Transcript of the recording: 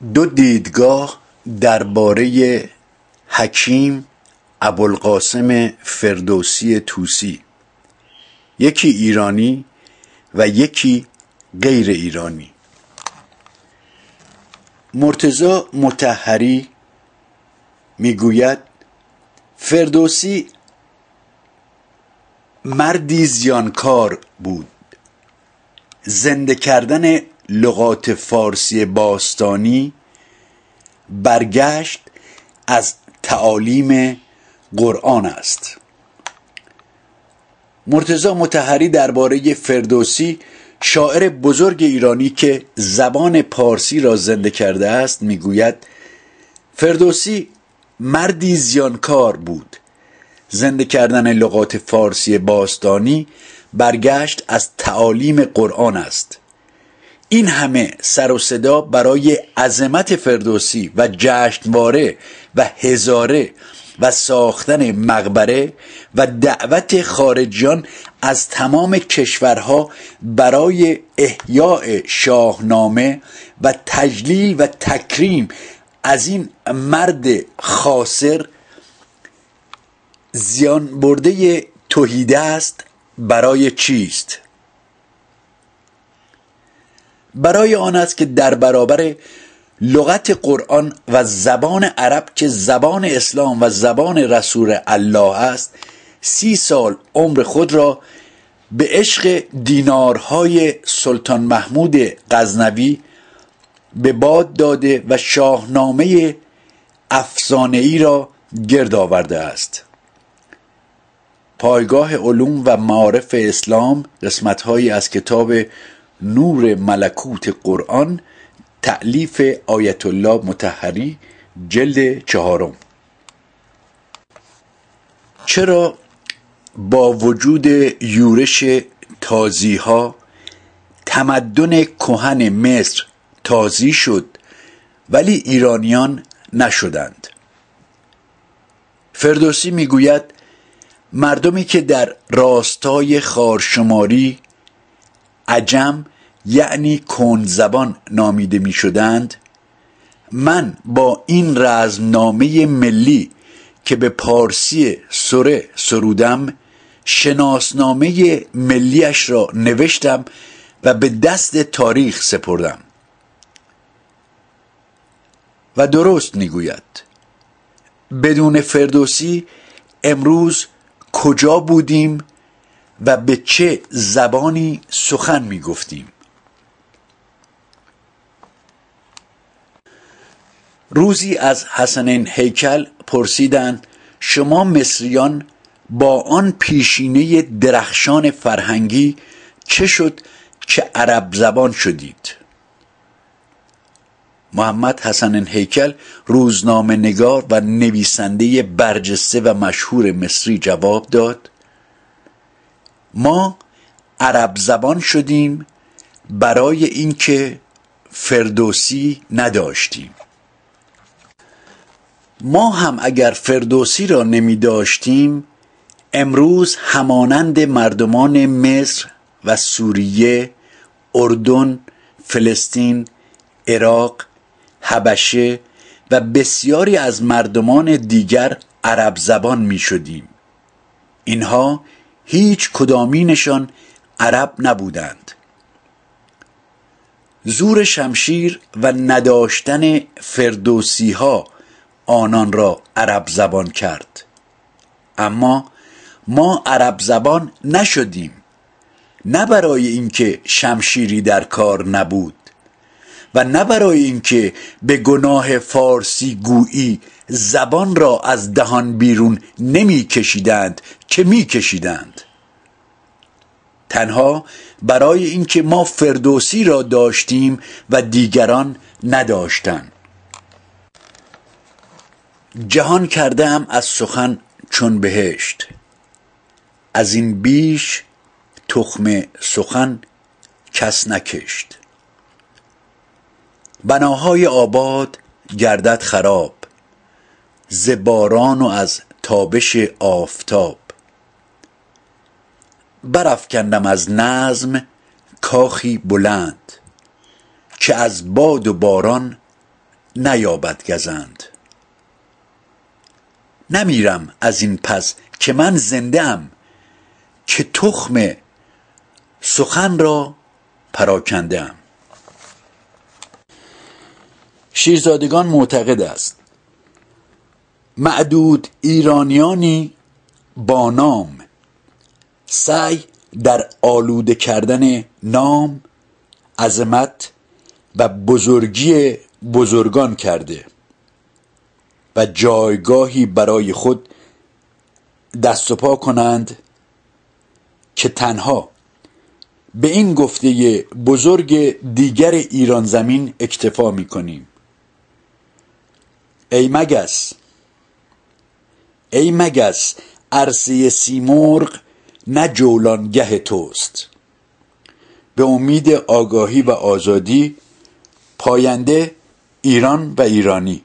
دو دیدگاه درباره حکیم ابوالقاسم فردوسی توسی یکی ایرانی و یکی غیر ایرانی. مرتزا متحری می‌گوید فردوسی مردی زیانکار بود. زنده کردن لغات فارسی باستانی برگشت از تعالیم قرآن است. مرتزا متحری درباره فردوسی شاعر بزرگ ایرانی که زبان پارسی را زنده کرده است می‌گوید فردوسی مردی زیانکار بود. زنده کردن لغات فارسی باستانی برگشت از تعالیم قرآن است. این همه سر و صدا برای عظمت فردوسی و جشنواره و هزاره و ساختن مقبره و دعوت خارجیان از تمام کشورها برای احیاء شاهنامه و تجلیل و تکریم از این مرد خاصر زیان برده توحیده است برای چیست؟ برای آن است که در برابر لغت قرآن و زبان عرب که زبان اسلام و زبان رسول الله است سی سال عمر خود را به عشق دینارهای سلطان محمود غزنوی به باد داده و شاهنامه ای را گرد آورده است. پایگاه علوم و معارف اسلام قسمتهایی از کتاب نور ملکوت قرآن تعلیف آیت الله متحری جلد چهارم. چرا با وجود یورش تازی ها تمدن کهن مصر تازی شد ولی ایرانیان نشدند؟ فردوسی می‌گوید مردمی که در راستای خارشماری عجم یعنی کن زبان نامیده می شدند من با این رزمنامه ملی که به پارسی سره سرودم شناسنامه ملیش را نوشتم و به دست تاریخ سپردم. و درست می‌گوید بدون فردوسی امروز کجا بودیم و به چه زبانی سخن می روزی از حسنین هیکل پرسیدند شما مصریان با آن پیشینه درخشان فرهنگی چه شد؟ که عرب زبان شدید؟ محمد حسن هیکل روزنامه نگار و نویسنده برجسته و مشهور مصری جواب داد ما عرب زبان شدیم برای اینکه فردوسی نداشتیم. ما هم اگر فردوسی را نمی داشتیم امروز همانند مردمان مصر و سوریه اردن فلسطین عراق حبشه و بسیاری از مردمان دیگر عرب زبان می شدیم. اینها هیچ کدامینشان عرب نبودند. زور شمشیر و نداشتن فردوسی ها آنان را عرب زبان کرد. اما ما عرب زبان نشدیم. نه برای اینکه شمشیری در کار نبود و نه برای اینکه به گناه فارسی گویی زبان را از دهان بیرون نمی کشیدند که می کشیدند تنها برای اینکه ما فردوسی را داشتیم و دیگران نداشتند. جهان کرده از سخن چون بهشت. از این بیش تخم سخن کس نکشت. بناهای آباد گردد خراب ز باران و از تابش آفتاب. برافکندم از نظم کاخی بلند که از باد و باران نیابد گزند. نمیرم از این پس که من زنده ام که تخم سخن را پراکنده ام. شیرزادگان معتقد است معدود ایرانیانی با نام سعی در آلوده کردن نام عظمت و بزرگی بزرگان کرده. و جایگاهی برای خود دست و پا کنند که تنها. به این گفته بزرگ دیگر ایران زمین اکتفا می کنیم ای مگس ای مگس عرصه سیمرغ نه جولانگه توست. به امید آگاهی و آزادی پاینده ایران و ایرانی.